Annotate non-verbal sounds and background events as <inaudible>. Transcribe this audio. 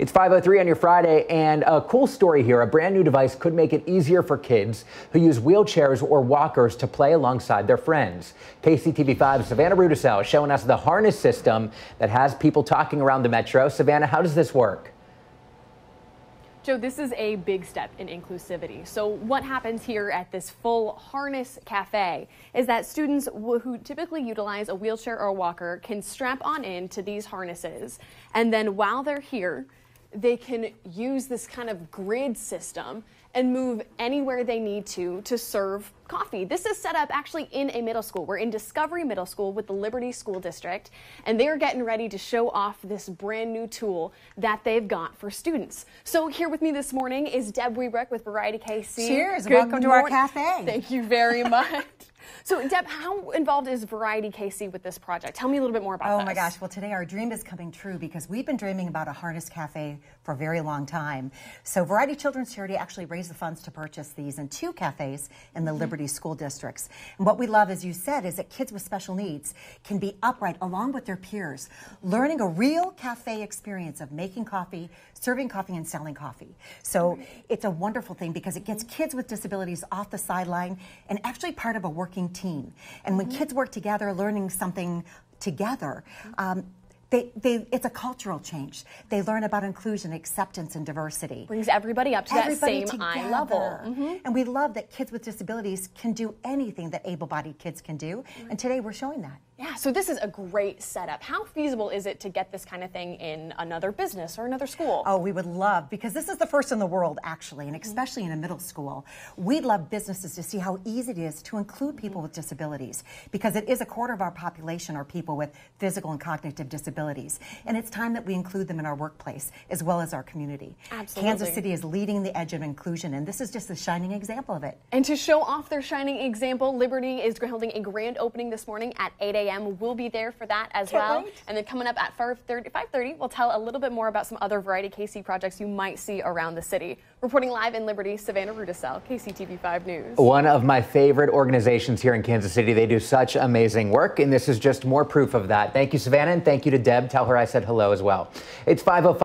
It's 5.03 on your Friday, and a cool story here. A brand new device could make it easier for kids who use wheelchairs or walkers to play alongside their friends. KCTV5 Savannah Rudisell showing us the harness system that has people talking around the metro. Savannah, how does this work? Joe, this is a big step in inclusivity. So what happens here at this full harness cafe is that students who typically utilize a wheelchair or a walker can strap on in to these harnesses. And then while they're here, they can use this kind of grid system and move anywhere they need to to serve coffee. This is set up actually in a middle school. We're in Discovery Middle School with the Liberty School District, and they're getting ready to show off this brand new tool that they've got for students. So here with me this morning is Deb Webrick with Variety KC. Cheers. Good Welcome to our cafe. Thank you very <laughs> much. So, Deb, how involved is Variety KC with this project? Tell me a little bit more about oh this. Oh my gosh, well today our dream is coming true because we've been dreaming about a harness cafe for a very long time. So Variety Children's Charity actually raised the funds to purchase these in two cafes in the mm -hmm. Liberty School Districts. And what we love, as you said, is that kids with special needs can be upright along with their peers, learning a real cafe experience of making coffee, serving coffee, and selling coffee. So it's a wonderful thing because it gets kids with disabilities off the sideline and actually part of a working team. And when mm -hmm. kids work together, learning something together, um, they, they, it's a cultural change. They learn about inclusion, acceptance, and diversity. Brings everybody up to everybody that same together. eye level. Mm -hmm. And we love that kids with disabilities can do anything that able-bodied kids can do. And today we're showing that. Yeah, so this is a great setup. How feasible is it to get this kind of thing in another business or another school? Oh, we would love, because this is the first in the world, actually, and especially in a middle school. We'd love businesses to see how easy it is to include people with disabilities, because it is a quarter of our population are people with physical and cognitive disabilities. And it's time that we include them in our workplace as well as our community. Absolutely. Kansas City is leading the edge of inclusion, and this is just a shining example of it. And to show off their shining example, Liberty is holding a grand opening this morning at 8 a.m a.m. We'll be there for that as Can't well. Wait. And then coming up at 5.30, 5.30, we'll tell a little bit more about some other Variety KC projects you might see around the city. Reporting live in Liberty, Savannah Rudisell, KCTV5 News. One of my favorite organizations here in Kansas City. They do such amazing work, and this is just more proof of that. Thank you, Savannah, and thank you to Deb. Tell her I said hello as well. It's 5.05.